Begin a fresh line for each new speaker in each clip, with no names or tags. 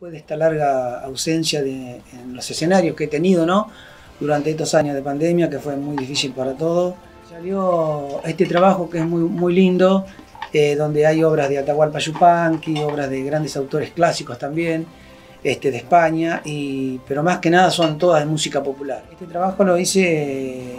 Después de esta larga ausencia de, en los escenarios que he tenido, ¿no? Durante estos años de pandemia, que fue muy difícil para todos, salió este trabajo que es muy, lindo, eh, donde hay obras de Atahualpa Yupanqui, obras de grandes autores clásicos también, este, de España, y, pero más que nada son todas de música popular. Este trabajo lo hice eh,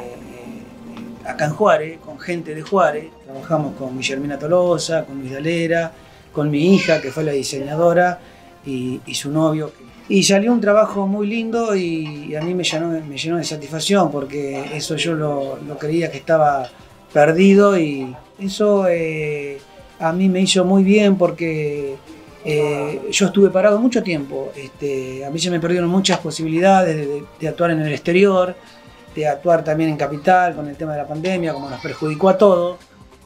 acá en Juárez, con gente de Juárez. Trabajamos con Guillermina Tolosa, con Luis Dalera, con mi hija, que fue la diseñadora, y, su novio. Y salió un trabajo muy lindo y, a mí me llenó, me llenó de satisfacción porque eso yo lo, creía que estaba perdido y eso eh, a mí me hizo muy bien porque eh, yo estuve parado mucho tiempo. Este, a mí se me perdieron muchas posibilidades de, actuar en el exterior, de actuar también en capital con el tema de la pandemia, como nos perjudicó a todos.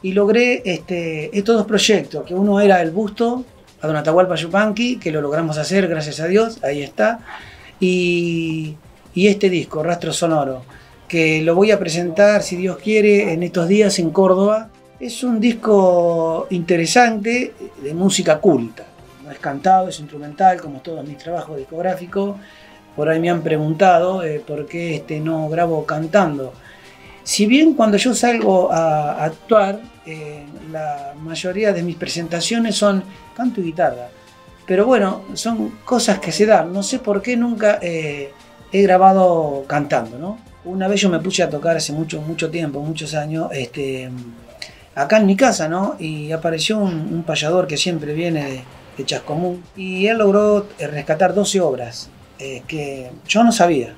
Y logré este, estos dos proyectos, que uno era el busto a Don Atahualpa Yupanqui, que lo logramos hacer, gracias a Dios, ahí está. Y, este disco, Rastro Sonoro, que lo voy a presentar, si Dios quiere, en estos días en Córdoba. Es un disco interesante de música culta. No es cantado, es instrumental, como todos mis trabajos discográficos. Por ahí me han preguntado eh, por qué este, no grabo cantando. Si bien cuando yo salgo a actuar, eh, la mayoría de mis presentaciones son canto y guitarra. Pero bueno, son cosas que se dan. No sé por qué nunca eh, he grabado cantando, ¿no? Una vez yo me puse a tocar hace mucho, mucho tiempo, muchos años, este, acá en mi casa, ¿no? Y apareció un, payador que siempre viene de, de, Chascomún y él logró eh, rescatar 12 obras que yo no sabía.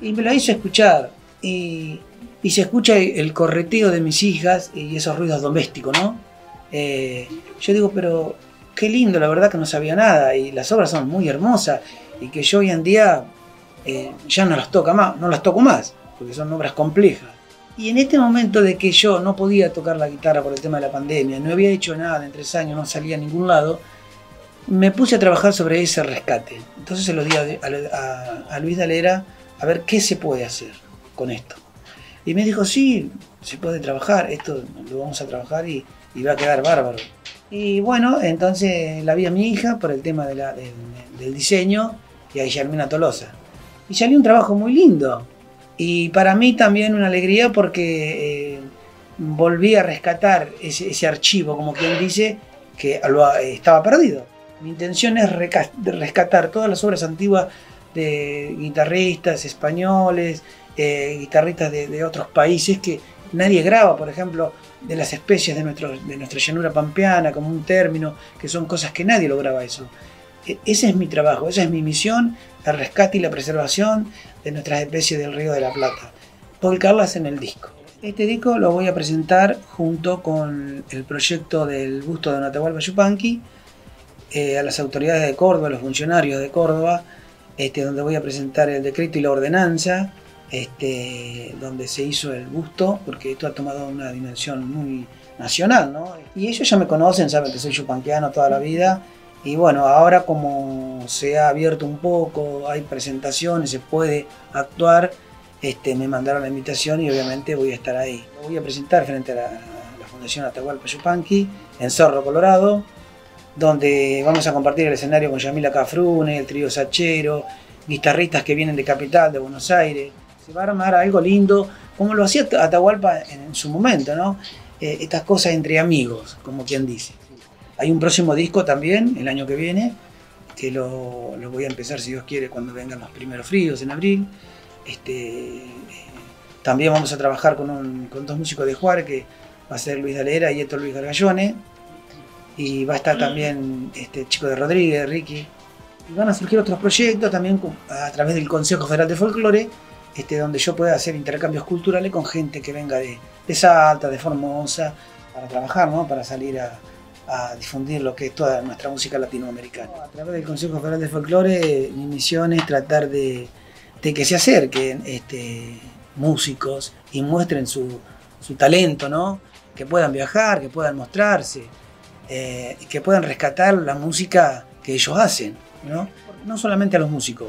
Y me lo hizo escuchar. Y y se escucha el correteo de mis hijas y esos ruidos domésticos, ¿no? Eh, yo digo, pero qué lindo, la verdad que no sabía nada y las obras son muy hermosas y que yo hoy en día eh, ya no las toco más, no las toco más, porque son obras complejas. Y en este momento de que yo no podía tocar la guitarra por el tema de la pandemia, no había hecho nada en tres años, no salía a ningún lado, me puse a trabajar sobre ese rescate. Entonces se lo di a, a Luis Dalera a ver qué se puede hacer con esto. Y me dijo, sí, se puede trabajar, esto lo vamos a trabajar y, va a quedar bárbaro. Y bueno, entonces la vi a mi hija por el tema del, diseño y a Guillermina Tolosa. Y salió un trabajo muy lindo. Y para mí también una alegría porque eh, volví a rescatar ese, archivo, como quien dice, que estaba perdido. Mi intención es rescatar todas las obras antiguas de guitarristas españoles, eh, guitarristas de, otros países que nadie graba, por ejemplo, de las especies de, nuestro, de nuestra llanura pampeana, como un término, que son cosas que nadie lo graba eso. E, ese es mi trabajo, esa es mi misión, el rescate y la preservación de nuestras especies del Río de la Plata. Volcarlas en el disco. Este disco lo voy a presentar junto con el proyecto del busto de Natahualpa Yupanqui, eh, a las autoridades de Córdoba, a los funcionarios de Córdoba, este, donde voy a presentar el decreto y la ordenanza, este, donde se hizo el busto, porque esto ha tomado una dimensión muy nacional, ¿no? Y ellos ya me conocen, saben que soy chupanquiano toda la vida, y bueno, ahora como se ha abierto un poco, hay presentaciones, se puede actuar, este, me mandaron la invitación y obviamente voy a estar ahí. voy a presentar frente a la, Fundación Atahualpa Yupanqui en Zorro, Colorado, donde vamos a compartir el escenario con Yamila Cafrune, el trío Sachero, guitarristas que vienen de Capital, de Buenos Aires, va a armar algo lindo, como lo hacía Atahualpa en, su momento, ¿no? Eh, estas cosas entre amigos, como quien dice. Hay un próximo disco también, el año que viene, que lo, voy a empezar, si Dios quiere, cuando vengan los primeros fríos en abril. Este, eh, también vamos a trabajar con, dos músicos de Juárez, que va a ser Luis Dalera y Héctor Luis Gargallone. Y va a estar también este chico de Rodríguez, Ricky. Y van a surgir otros proyectos también a través del Consejo Federal de Folclore, este, donde yo pueda hacer intercambios culturales con gente que venga de, de Salta, de Formosa, para trabajar, ¿no? para salir a, difundir lo que es toda nuestra música latinoamericana. A través del Consejo Federal de Folclore, mi misión es tratar de, que se acerquen este, músicos y muestren su, talento, ¿no? que puedan viajar, que puedan mostrarse, eh, que puedan rescatar la música que ellos hacen. ¿no? no solamente a los músicos,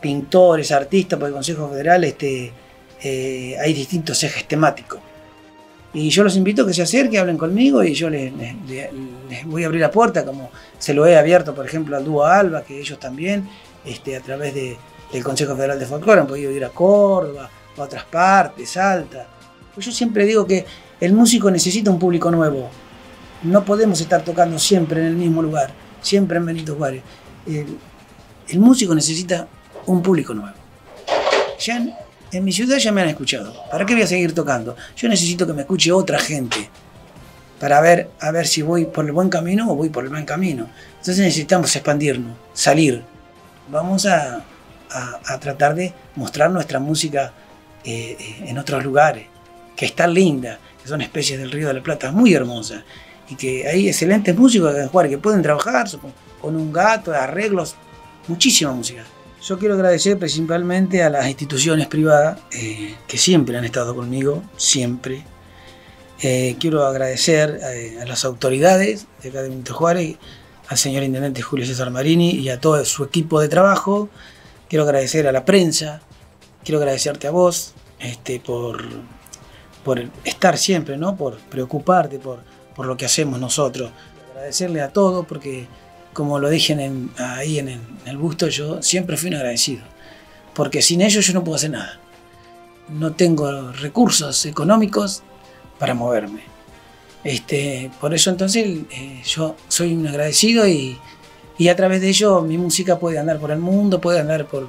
pintores, artistas, por el Consejo Federal este, eh, hay distintos ejes temáticos. Y yo los invito a que se acerquen, hablen conmigo y yo les, voy a abrir la puerta, como se lo he abierto, por ejemplo, al dúo Alba, que ellos también, este, a través del Consejo Federal de Folclore, han podido ir a Córdoba, a otras partes, Salta. Pues yo siempre digo que el músico necesita un público nuevo. No podemos estar tocando siempre en el mismo lugar, siempre en Benito Juárez. El, el músico necesita un público nuevo. Ya en, mi ciudad ya me han escuchado. ¿Para qué voy a seguir tocando? Yo necesito que me escuche otra gente para ver a ver si voy por el buen camino o voy por el mal camino. Entonces necesitamos expandirnos, salir. Vamos a, tratar de mostrar nuestra música eh, eh, en otros lugares, que está linda, que son especies del Río de la Plata, muy hermosas, y que hay excelentes músicos que, que pueden trabajar con, con un gato, arreglos, muchísima música. Yo quiero agradecer principalmente a las instituciones privadas eh, que siempre han estado conmigo, siempre. Eh, quiero agradecer eh, a, las autoridades de acá de Benito Juárez, al señor intendente Julio César Marini y a todo su equipo de trabajo. Quiero agradecer a la prensa, quiero agradecerte a vos este, por, por estar siempre, ¿no? por preocuparte por, por lo que hacemos nosotros. Agradecerle a todos porque como lo dije ahí en el, busto, yo siempre fui un agradecido. Porque sin ellos yo no puedo hacer nada. No tengo recursos económicos para moverme. Este, por eso entonces eh, yo soy un agradecido y, a través de ello mi música puede andar por el mundo, puede andar por,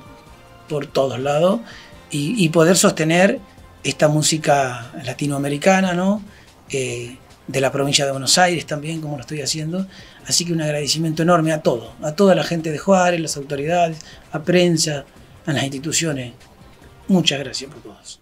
por todos lados y, poder sostener esta música latinoamericana, ¿no? Eh, de la provincia de Buenos Aires también, como lo estoy haciendo. Así que un agradecimiento enorme a todo, a toda la gente de Juárez, las autoridades, a prensa, a las instituciones. Muchas gracias por todos.